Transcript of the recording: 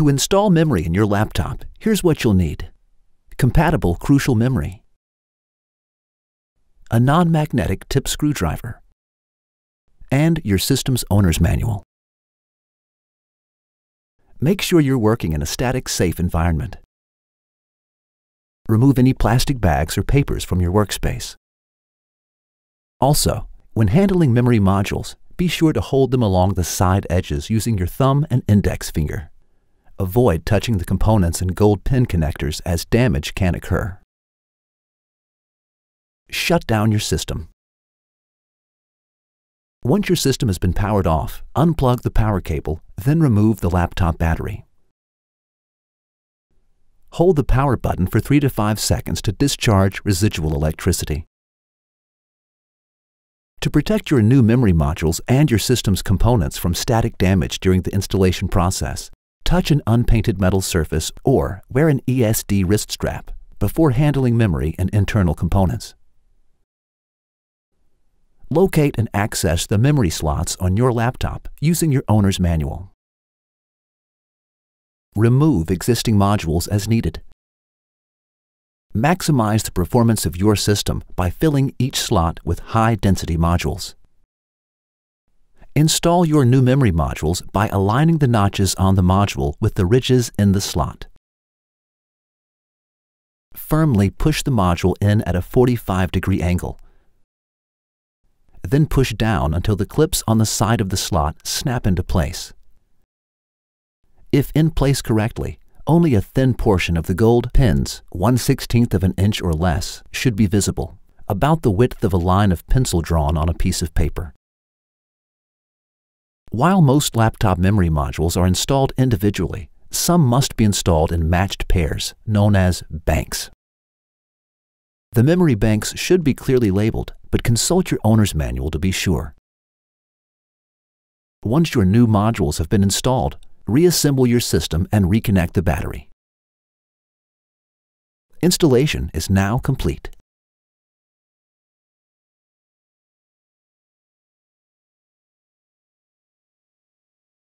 To install memory in your laptop, here's what you'll need. Compatible Crucial Memory. A non-magnetic tip screwdriver. And your system's owner's manual. Make sure you're working in a static, safe environment. Remove any plastic bags or papers from your workspace. Also, when handling memory modules, be sure to hold them along the side edges using your thumb and index finger. Avoid touching the components and gold pin connectors as damage can occur. Shut down your system. Once your system has been powered off, unplug the power cable, then remove the laptop battery. Hold the power button for 3 to 5 seconds to discharge residual electricity. To protect your new memory modules and your system's components from static damage during the installation process, touch an unpainted metal surface or wear an ESD wrist strap before handling memory and internal components. Locate and access the memory slots on your laptop using your owner's manual. Remove existing modules as needed. Maximize the performance of your system by filling each slot with high-density modules. Install your new memory modules by aligning the notches on the module with the ridges in the slot. Firmly push the module in at a 45 degree angle then push down until the clips on the side of the slot snap into place. If in place correctly, only a thin portion of the gold pins, 1 16th of an inch or less, should be visible, about the width of a line of pencil drawn on a piece of paper. While most laptop memory modules are installed individually, some must be installed in matched pairs, known as banks. The memory banks should be clearly labeled, but consult your owner's manual to be sure. Once your new modules have been installed, reassemble your system and reconnect the battery. Installation is now complete.